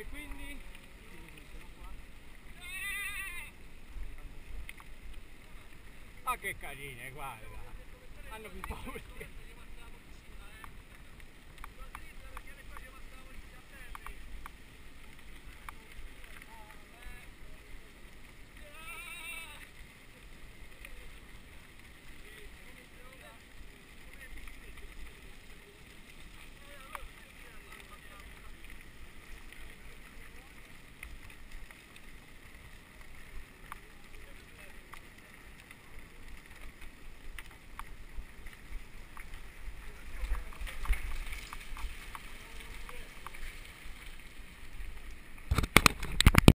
E quindi? Ma che carine, guarda. Hanno più paura.